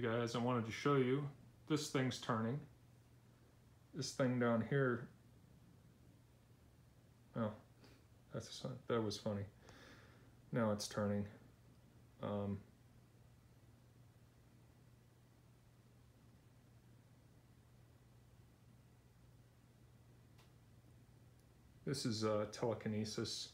you guys, I wanted to show you this thing's turning. This thing down here, oh, that's that was funny. Now it's turning. Um, this is uh, telekinesis.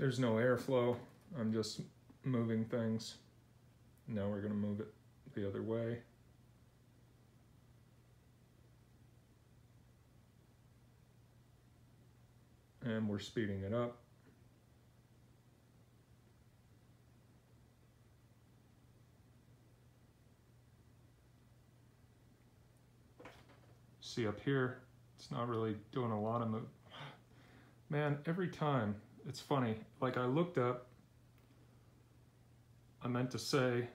There's no airflow. I'm just moving things. Now we're going to move it the other way. And we're speeding it up. See up here, it's not really doing a lot of move. Man, every time it's funny. Like I looked up, I meant to say,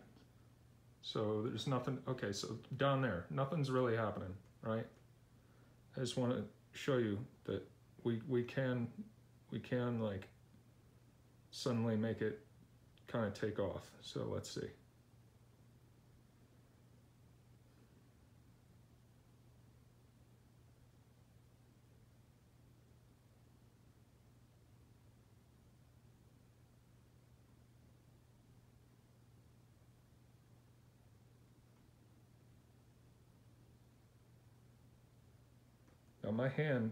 so there's nothing, okay, so down there, nothing's really happening, right? I just want to show you that we, we can, we can like suddenly make it kind of take off. So let's see. My hand,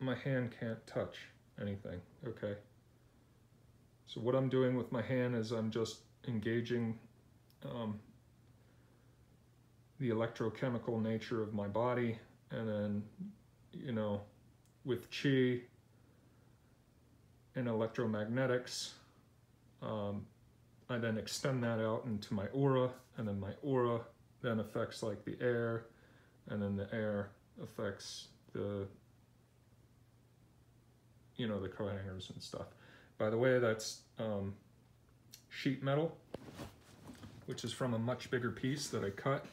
my hand can't touch anything, okay? So what I'm doing with my hand is I'm just engaging um, the electrochemical nature of my body and then, you know, with chi and electromagnetics, um, I then extend that out into my aura and then my aura then affects like the air and then the air affects the you know the coat hangers and stuff. By the way, that's um, sheet metal, which is from a much bigger piece that I cut.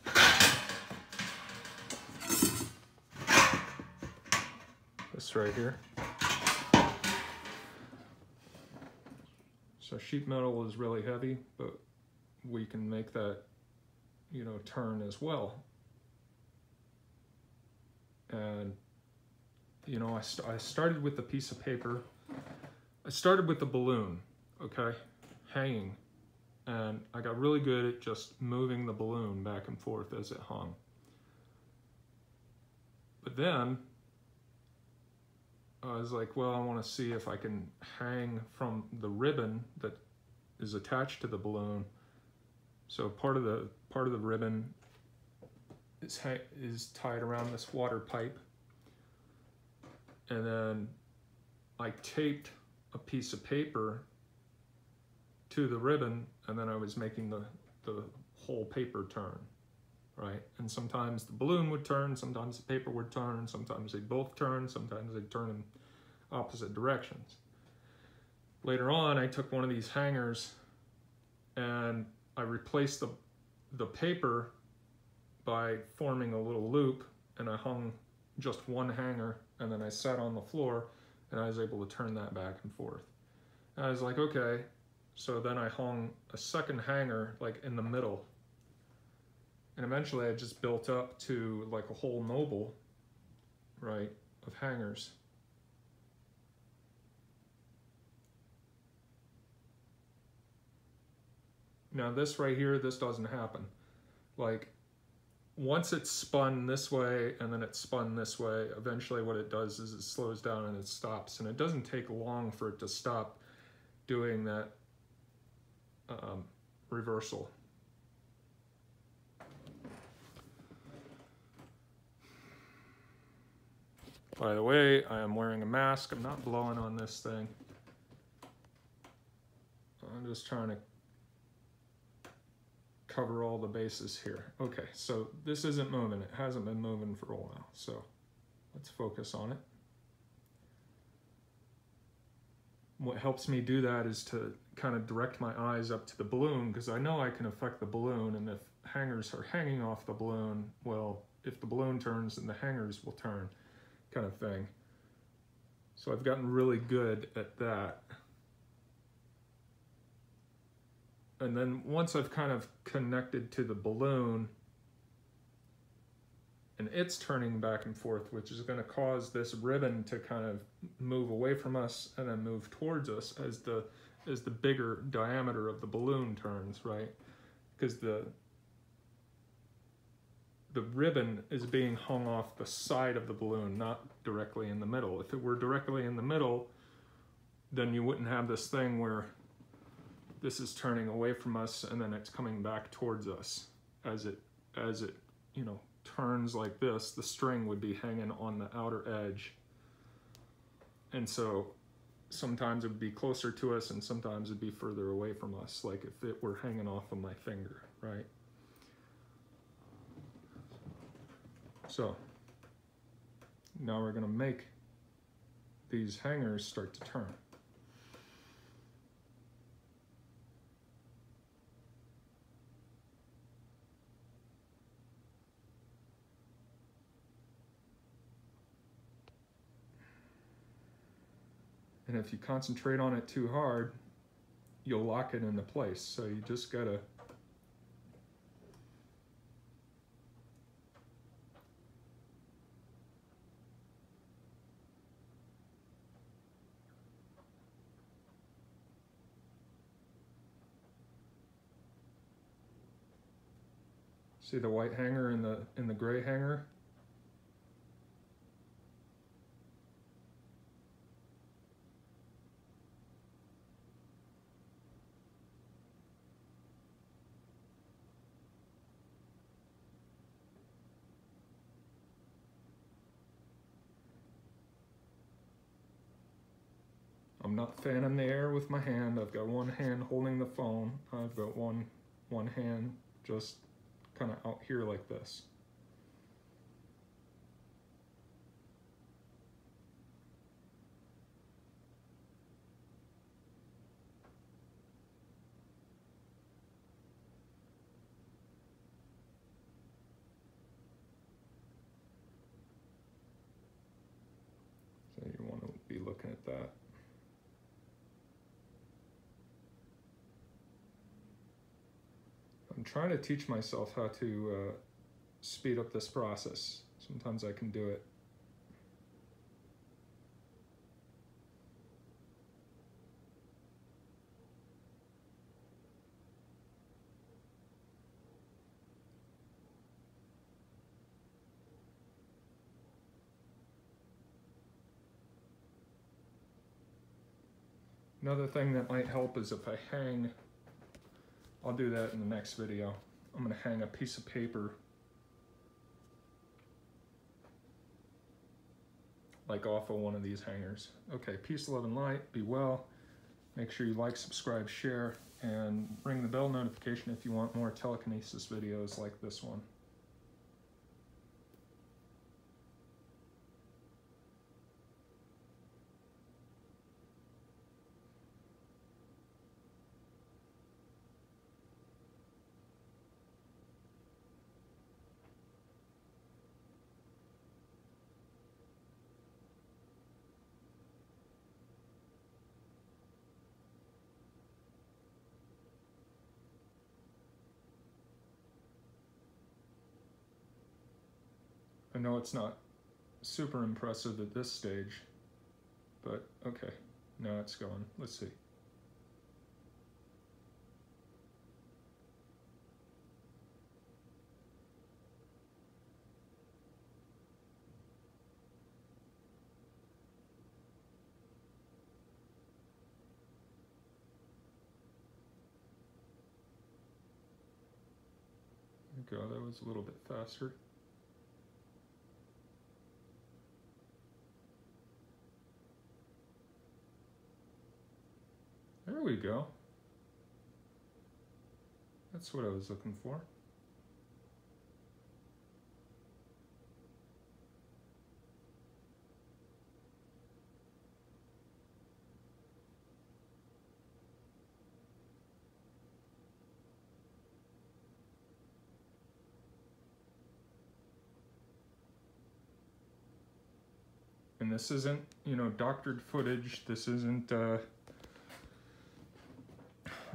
This right here. So sheet metal is really heavy, but we can make that, you know, turn as well. And you know, I, st I started with a piece of paper. I started with the balloon, okay, hanging. And I got really good at just moving the balloon back and forth as it hung. But then I was like, well, I want to see if I can hang from the ribbon that is attached to the balloon. So part of the part of the ribbon is is tied around this water pipe and then I taped a piece of paper to the ribbon and then I was making the, the whole paper turn, right? And sometimes the balloon would turn, sometimes the paper would turn, sometimes they both turn, sometimes they turn in opposite directions. Later on, I took one of these hangers and I replaced the, the paper by forming a little loop and I hung just one hanger and then I sat on the floor and I was able to turn that back and forth. And I was like, okay. So then I hung a second hanger like in the middle. And eventually I just built up to like a whole mobile, right, of hangers. Now this right here, this doesn't happen. Like once it's spun this way and then it's spun this way, eventually what it does is it slows down and it stops. And it doesn't take long for it to stop doing that um, reversal. By the way, I am wearing a mask. I'm not blowing on this thing. I'm just trying to cover all the bases here. Okay, so this isn't moving. It hasn't been moving for a while. So let's focus on it. What helps me do that is to kind of direct my eyes up to the balloon because I know I can affect the balloon and if hangers are hanging off the balloon, well, if the balloon turns then the hangers will turn kind of thing. So I've gotten really good at that. And then once I've kind of connected to the balloon and it's turning back and forth, which is going to cause this ribbon to kind of move away from us and then move towards us as the as the bigger diameter of the balloon turns, right? Because the the ribbon is being hung off the side of the balloon, not directly in the middle. If it were directly in the middle, then you wouldn't have this thing where this is turning away from us and then it's coming back towards us as it as it you know turns like this the string would be hanging on the outer edge. And so sometimes it would be closer to us and sometimes it'd be further away from us like if it were hanging off of my finger right? So now we're going to make these hangers start to turn if you concentrate on it too hard, you'll lock it into place. So you just gotta See the white hanger and the in the gray hanger? I'm not fanning the air with my hand. I've got one hand holding the phone. I've got one one hand just kind of out here like this. So you want to be looking at that. I'm trying to teach myself how to uh, speed up this process. Sometimes I can do it. Another thing that might help is if I hang I'll do that in the next video. I'm going to hang a piece of paper like off of one of these hangers. Okay, peace, love, and light. Be well. Make sure you like, subscribe, share, and ring the bell notification if you want more telekinesis videos like this one. Know it's not super impressive at this stage, but okay, now it's going. Let's see. There we go, that was a little bit faster. There we go. That's what I was looking for. And this isn't, you know, doctored footage. This isn't, uh,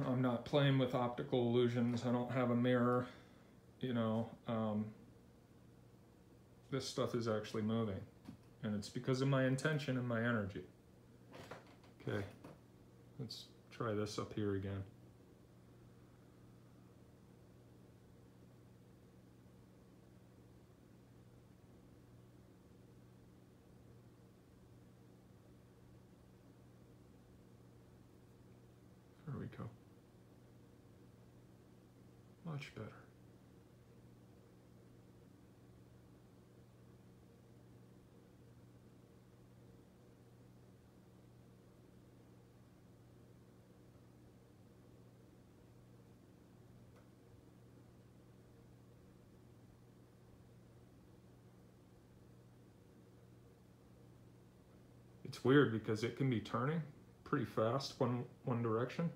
I'm not playing with optical illusions. I don't have a mirror, you know. Um, this stuff is actually moving. And it's because of my intention and my energy. Okay, let's try this up here again. There we go. Much better. It's weird because it can be turning pretty fast one one direction.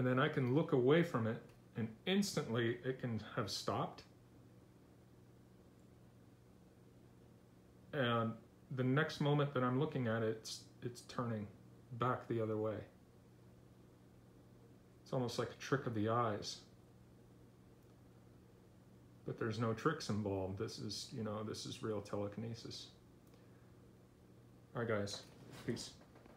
And then I can look away from it and instantly it can have stopped. And the next moment that I'm looking at it, it's, it's turning back the other way. It's almost like a trick of the eyes. But there's no tricks involved. This is, you know, this is real telekinesis. All right, guys. Peace.